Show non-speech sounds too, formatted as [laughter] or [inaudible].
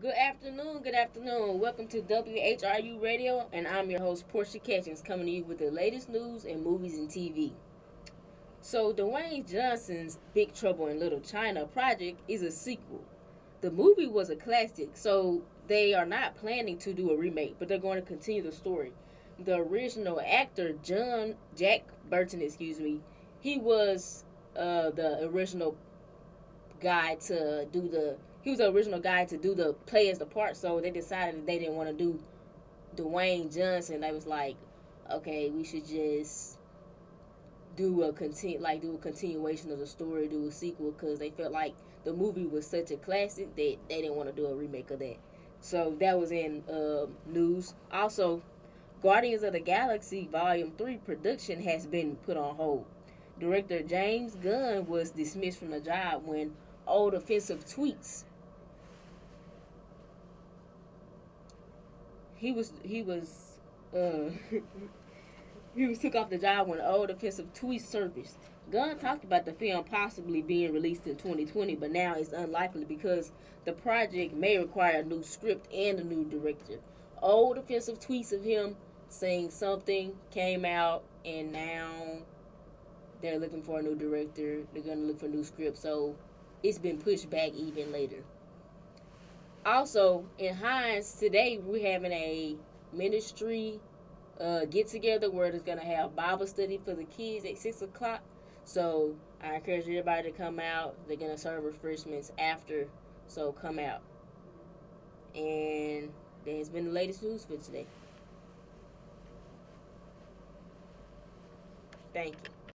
Good afternoon, good afternoon. Welcome to WHRU Radio, and I'm your host, Porscha Catchings, coming to you with the latest news and movies and TV. So, Dwayne Johnson's Big Trouble in Little China project is a sequel. The movie was a classic, so they are not planning to do a remake, but they're going to continue the story. The original actor, John Jack Burton, excuse me, he was uh, the original guy to do the he was the original guy to do the play as the part. So they decided that they didn't want to do Dwayne Johnson. They was like, okay, we should just do a continue like do a continuation of the story, do a sequel because they felt like the movie was such a classic that they didn't want to do a remake of that. So that was in uh, news. Also, Guardians of the Galaxy Volume Three production has been put on hold. Director James Gunn was dismissed from the job when old offensive tweets he was he was uh, [laughs] he was took off the job when old offensive tweets surfaced. Gunn talked about the film possibly being released in 2020, but now it's unlikely because the project may require a new script and a new director. Old offensive tweets of him saying something came out, and now they're looking for a new director. They're gonna look for a new script, so it's been pushed back even later also in Hinds today we're having a ministry uh, get together where it's gonna have Bible study for the kids at six o'clock. So I encourage everybody to come out. They're gonna serve refreshments after, so come out. And that has been the latest news for today. Thank you.